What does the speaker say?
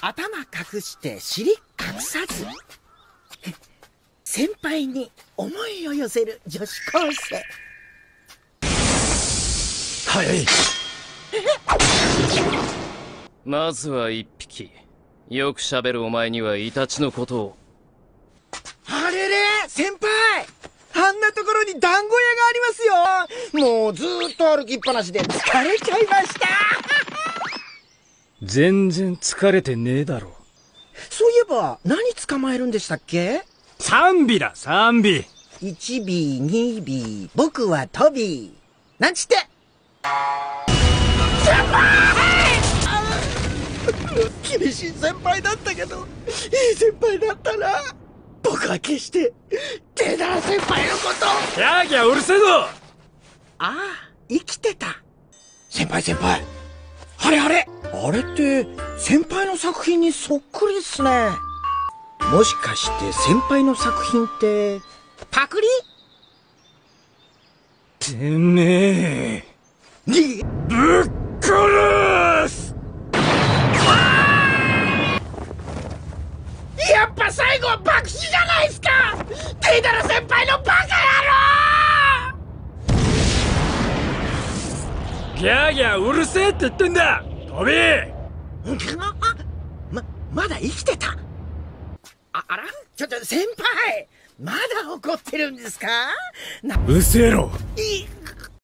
頭隠して尻隠さず先輩に思いを寄せる女子高生。早い。まずは一匹。よく喋るお前にはイタチのことを。あれれ先輩！あんなところに団子屋がありますよ。もうずーっと歩きっぱなしで疲れちゃいました全然疲れてねえだろそういえば何捕まえるんでしたっけ？賛美だ賛美 ?1B、2B、僕はトビー。なんちって？先輩厳しい先輩だったけど、いい先輩だったな。僕は決して、テダー先輩のことギャーギャーうるせえぞああ、生きてた。先輩先輩。あれあれあれって、先輩の作品にそっくりっすね。もしかして先輩の作品って、パクリ？てめえ。に、ぶっ殺す！やっぱ最後は爆死じゃないっすか！テイダラ先輩のバカギャーギャーうるせえって言ってんだ飛び！野郎あま、まだ生きてた。あ、あら？ちょっと先輩まだ怒ってるんですか？な、うせろ。い、